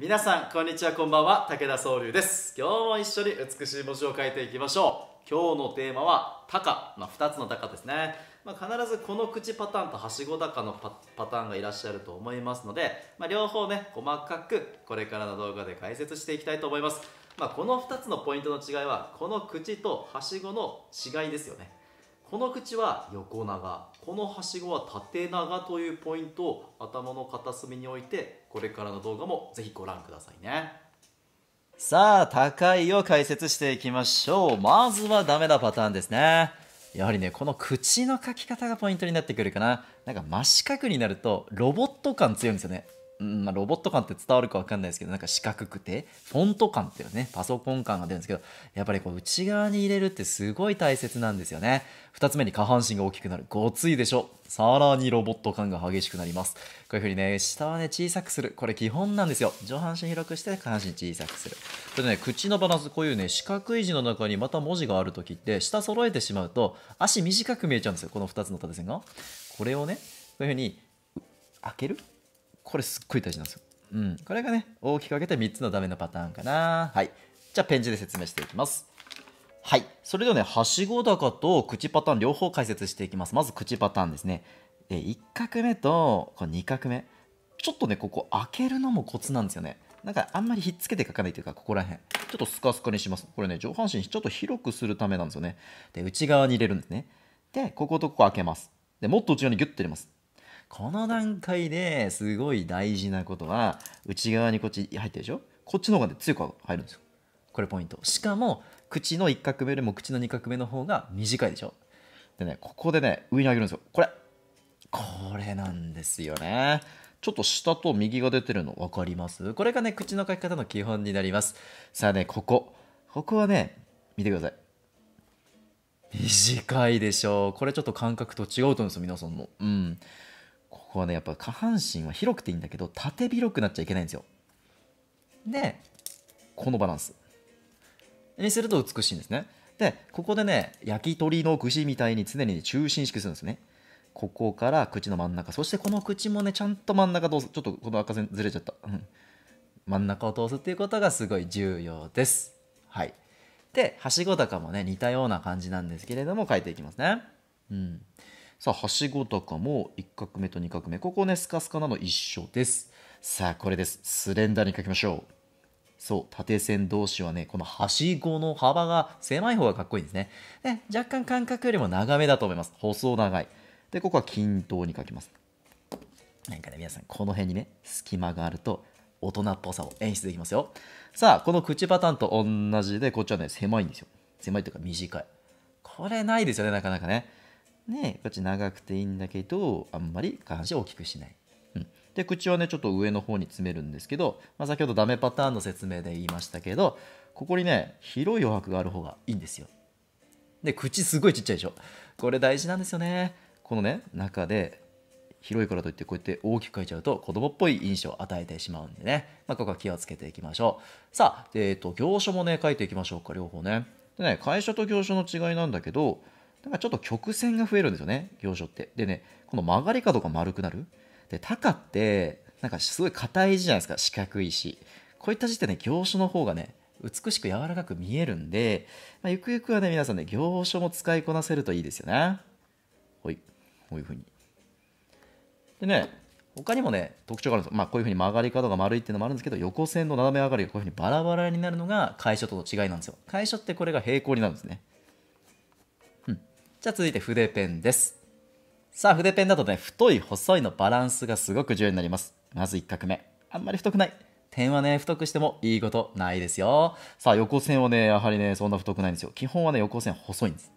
皆さんこんにちはこんばんは。武田総龍です。今日も一緒に美しい文字を書いていきましょう。今日のテーマは「高」まあ、2つの高ですね、まあ、必ずこの口パターンとはしご高のパターンがいらっしゃると思いますので、まあ、両方ね細かくこれからの動画で解説していきたいと思います。ま、この2つのポイントの違いはこの口とはしごの違いですよね。この口は横長。このはしごは縦長というポイントを頭の片隅に置いてこれからの動画もぜひご覧くださいね。さあ高いを解説していきましょう。まずはダメなパターンですね。やはりねこの口の書き方がポイントになってくるかな。なんか真四角になるとロボット感強いんですよね。うんまあ、ロボット感って伝わるか分かんないですけどなんか四角くてフォント感っていうねパソコン感が出るんですけどやっぱりこう内側に入れるってすごい大切なんですよね。2つ目に下半身が大きくなる。ごついでしょ。さらにロボット感が激しくなります。こういう風にね下はね小さくする。これ基本なんですよ。上半身広くして下半身小さくする。これでね口のバランスこういうね四角い字の中にまた文字がある時って下揃えてしまうと足短く見えちゃうんですよ。この2つの縦線が。これをねこういう風に開ける。これすっごい大事なんですよ。うん。これがね、大きく分けて3つのダメなパターンかな。はい。じゃあペン字で説明していきます。はい。それではね、はしご高と口パターン両方解説していきます。まず口パターンですね。で、1画目とこの2画目。ちょっとね、ここ開けるのもコツなんですよね。なんかあんまりひっつけて書かないというか、ここら辺。ちょっとスカスカにします。これね、上半身ちょっと広くするためなんですよね。で、内側に入れるんですね。で、こことここ開けます。で、もっと内側にギュッと入れます。この段階ですごい大事なことは内側にこっち入ってるでしょ？こっちの方が、ね、強く入るんですよ。これポイント。しかも口の1画目よりも口の2画目の方が短いでしょ？でねここでね上に上げるんですよ。これこれなんですよね。ちょっと下と右が出てるの分かります？これがね口の書き方の基本になります。さあねここ。ここはね見てください。短いでしょ？うこれちょっと感覚と違うと思うんですよ皆さんの。うん。ここはねやっぱ下半身は広くていいんだけど縦広くなっちゃいけないんですよ。でこのバランス。にすると美しいんですね。でここでね焼き鳥の串みたいに常に中心意識するんですね。ここから口の真ん中そしてこの口もねちゃんと真ん中通す。ちょっとこの赤線ずれちゃった、うん、真ん中を通すっていうことがすごい重要です。はい。ではしご高もね似たような感じなんですけれども書いていきますね。うん。さあ、はしご高も1画目と2画目。ここね、スカスカなの一緒です。さあ、これです。スレンダーに書きましょう。そう、縦線同士はね、このはしごの幅が狭い方がかっこいいんですね。で、若干間隔よりも長めだと思います。細長い。で、ここは均等に書きます。なんかね、皆さん、この辺にね、隙間があると、大人っぽさを演出できますよ。さあ、この口パターンと同じで、こっちはね、狭いんですよ。狭いというか短い。これないですよね、なかなかね。ね、こっち長くていいんだけど、あんまり下半身大きくしない。うん、で、口はね、ちょっと上の方に詰めるんですけど、まあ、先ほどダメパターンの説明で言いましたけど、ここにね、広い余白がある方がいいんですよ。で、口すごいちっちゃいでしょ。これ大事なんですよね。このね、中で、広いからといってこうやって大きく書いちゃうと子供っぽい印象を与えてしまうんでね、まあ、ここは気をつけていきましょう。さあ、えっ、ー、と、行書もね、書いていきましょうか、両方ね。でね、会社と行書の違いなんだけど、だかちょっと曲線が増えるんですよね、行書って。でね、この曲がり角が丸くなる。で、高って、なんかすごい硬い字じゃないですか、四角いし。こういった字ってね、行書の方がね、美しく柔らかく見えるんで、まあ、ゆくゆくはね、皆さんね、行書も使いこなせるといいですよね。ほい。こういうふうに。でね、他にもね、特徴があるんです。まあ、こういうふうに曲がり角が丸いっていうのもあるんですけど、横線の斜め上がりがこういうふうにバラバラになるのが楷書との違いなんですよ。楷書ってこれが平行になるんですね。じゃあ続いて筆ペンです。さあ、筆ペンだとね、太い、細いのバランスがすごく重要になります。まず1画目。あんまり太くない。点はね、太くしてもいいことないですよ。さあ、横線はね、やはりね、そんな太くないんですよ。基本はね、横線細いんです。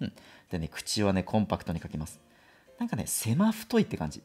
うん。でね、口はね、コンパクトに書きます。なんかね、狭太いって感じ。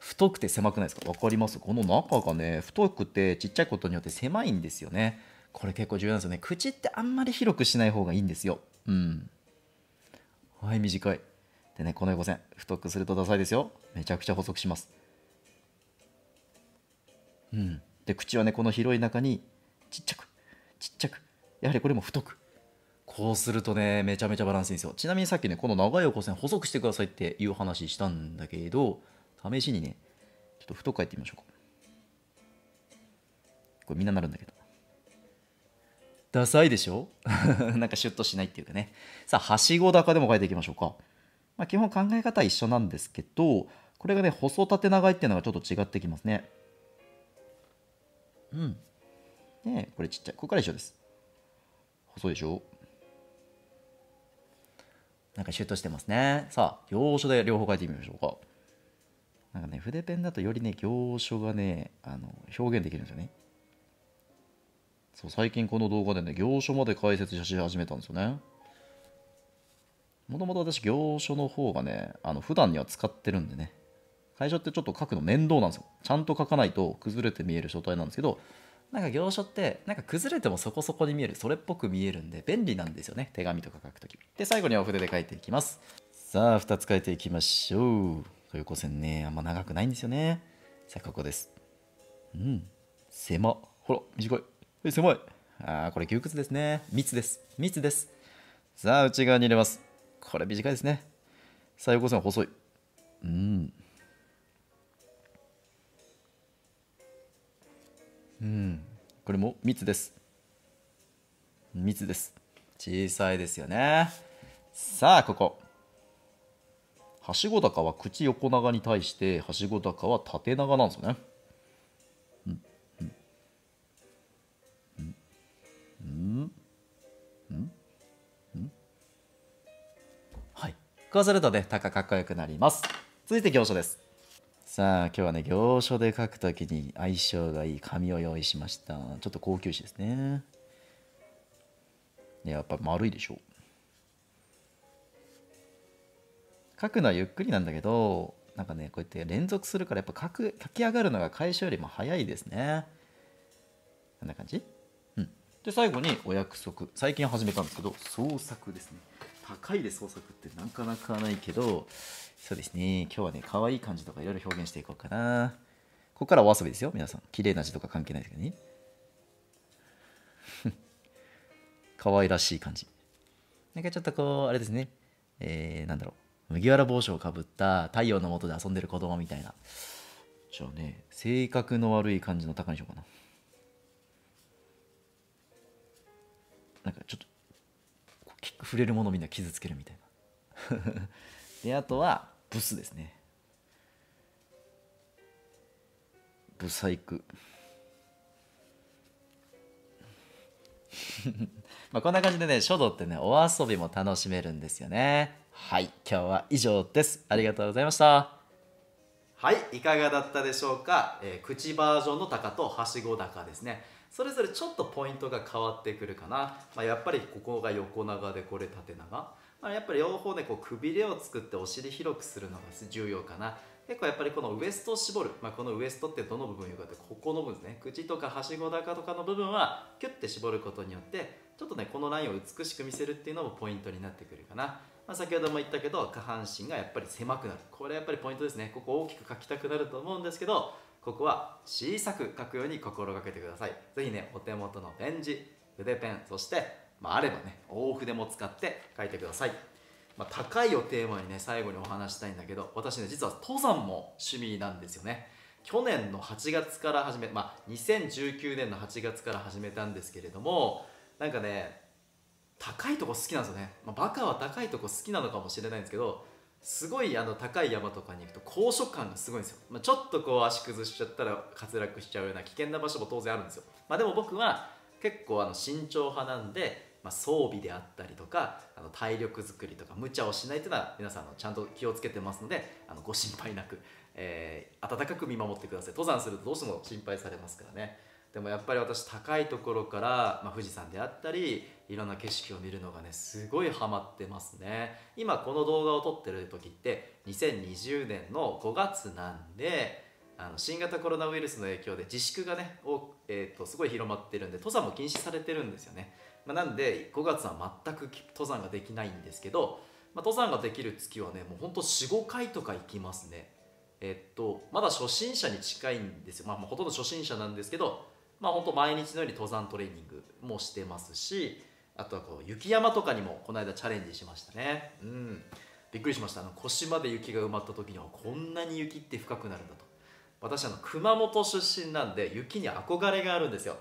太くて狭くないですか？分かります？この中がね、太くてちっちゃいことによって狭いんですよね。これ結構重要なんですよね。口ってあんまり広くしない方がいいんですよ。うん。はい、短い。でね、この横線、太くするとダサいですよ。めちゃくちゃ細くします。うん。で、口はね、この広い中に、ちっちゃく、ちっちゃく。やはりこれも太く。こうするとね、めちゃめちゃバランスいいんですよ。ちなみにさっきね、この長い横線細くしてくださいっていう話したんだけど、試しにね、ちょっと太く書いてみましょうか。これみんななるんだけどダサいでしょ？なんかシュッとしないっていうかね。さあはしご高でも書いていきましょうか、まあ、基本考え方は一緒なんですけどこれがね細縦長いっていうのがちょっと違ってきますね。うん。ねこれちっちゃい。ここから一緒です。細いでしょ？なんかシュッとしてますね。さあ行書で両方書いてみましょうか。なんかね筆ペンだとよりね行書がねあの表現できるんですよね。そう最近この動画でね行書まで解説し始めたんですよね。もともと私行書の方がねあの普段には使ってるんでね会社ってちょっと書くの面倒なんですよ。ちゃんと書かないと崩れて見える書体なんですけどなんか行書ってなんか崩れてもそこそこに見えるそれっぽく見えるんで便利なんですよね手紙とか書くとき。で最後にお筆で書いていきます。さあ2つ書いていきましょう。横線ねあんま長くないんですよね。さあここです。うん。狭ほら短い。え狭い。あーこれ窮屈ですね。密です。密です。さあ内側に入れます。これ短いですね。さあ横線細い。うん。うん。これも密です。密です。小さいですよね。さあここ。はしご高は口横長に対してはしご高は縦長なんですよね。ん？うん？うん？はい。こうするとね高かっこよくなります。続いて行書です。さあ今日はね行書で書くときに相性がいい紙を用意しました。ちょっと高級紙ですね。ねやっぱ丸いでしょ。書くのはゆっくりなんだけどなんかねこうやって連続するからやっぱ書く書き上がるのが会社よりも早いですね。こんな感じ？で最後にお約束。最近始めたんですけど創作ですね。高いで創作ってなかなかないけどそうですね。今日はね可愛い感じとかいろいろ表現していこうかな。ここからお遊びですよ皆さん。綺麗な字とか関係ないですけどね可愛らしい感じ。なんかちょっとこうあれですね。えー、なんだろう。麦わら帽子をかぶった太陽の下で遊んでる子供みたいな。じゃあね性格の悪い感じの高にしようかな。なんかちょっとこう触れるものみんな傷つけるみたいな。であとはブスですね。ブサイク。まあこんな感じでね書道ってねお遊びも楽しめるんですよね。はい今日は以上です。ありがとうございました。はいいかがだったでしょうか、えー口バージョンの高とはしご高ですね。それぞれちょっとポイントが変わってくるかな、まあ、やっぱりここが横長でこれ縦長、まあ、やっぱり両方ねこうくびれを作ってお尻広くするのが重要かな。結構やっぱりこのウエストを絞る、まあ、このウエストってどの部分言うかってここの部分ですね。口とかはしご高とかの部分はキュッて絞ることによってちょっとねこのラインを美しく見せるっていうのもポイントになってくるかな、まあ、先ほども言ったけど下半身がやっぱり狭くなる。これやっぱりポイントですね。ここ大きく描きたくなると思うんですけどここは小さく描くように心がけてください。ぜひねお手元のペン字筆ペンそして、まあ、あればね大筆も使って書いてください。まあ、高いをテーマにね最後にお話したいんだけど私ね実は登山も趣味なんですよね。去年の8月から始めまあ2019年の8月から始めたんですけれどもなんかね高いとこ好きなんですよね、まあ、バカは高いとこ好きなのかもしれないんですけどすごいあの高い山とかに行くと高所感がすごいんですよ、まあ、ちょっとこう足崩しちゃったら滑落しちゃうような危険な場所も当然あるんですよ、まあ、でも僕は結構あの慎重派なんで、まあ、装備であったりとかあの体力作りとか無茶をしないというのは皆さんのちゃんと気をつけてますのであのご心配なく、えー温かく見守ってください。登山するとどうしても心配されますからね。でもやっぱり私高いところから、まあ、富士山であったりいろんな景色を見るのがねすごいハマってますね。今この動画を撮ってる時って2020年の5月なんであの新型コロナウイルスの影響で自粛がねお、えー、とすごい広まってるんで登山も禁止されてるんですよね、まあ、なんで5月は全く登山ができないんですけど、まあ、登山ができる月はねもうほんと45回とか行きますね。えっとまだ初心者に近いんですよ、まあ、ほとんど初心者なんですけどまあ本当毎日のように登山トレーニングもしてますしあとはこう雪山とかにもこの間チャレンジしましたね。うん。びっくりしました。あの腰まで雪が埋まった時にはこんなに雪って深くなるんだと。私あの熊本出身なんで雪に憧れがあるんですよ、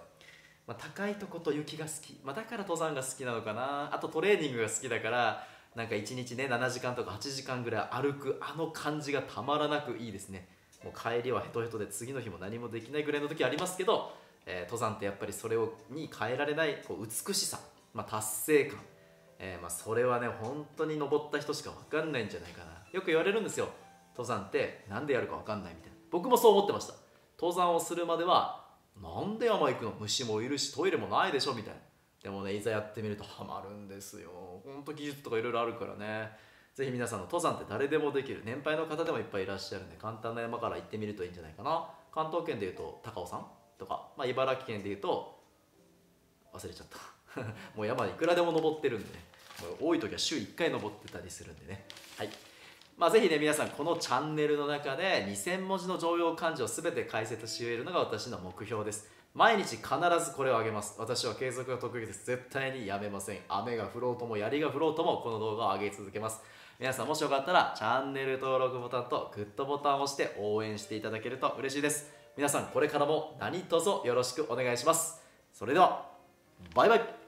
まあ、高いとこと雪が好き、まあ、だから登山が好きなのかな。あとトレーニングが好きだからなんか1日ね7時間とか8時間ぐらい歩くあの感じがたまらなくいいですね。もう帰りはヘトヘトで次の日も何もできないぐらいの時ありますけど、えー登山ってやっぱりそれをに変えられないこう美しさ、まあ、達成感、えーまあ、それはね本当に登った人しか分かんないんじゃないかな。よく言われるんですよ。登山って何でやるか分かんないみたいな。僕もそう思ってました。登山をするまではなんで山行くの？虫もいるしトイレもないでしょみたいな。でもねいざやってみるとハマるんですよ。本当技術とかいろいろあるからね。ぜひ皆さんの登山って誰でもできる年配の方でもいっぱいいらっしゃるんで簡単な山から行ってみるといいんじゃないかな。関東圏でいうと高尾山。とか、まあ、茨城県でいうと忘れちゃった。もう山いくらでも登ってるんでね。もう多い時は週1回登ってたりするんでね。はい。まあ、ぜひね皆さんこのチャンネルの中で2000文字の常用漢字を全て解説し終えるのが私の目標です。毎日必ずこれをあげます。私は継続が得意です。絶対にやめません。雨が降ろうとも槍が降ろうともこの動画を上げ続けます。皆さんもしよかったらチャンネル登録ボタンとグッドボタンを押して応援していただけると嬉しいです。皆さんこれからも何卒よろしくお願いします。それではバイバイ。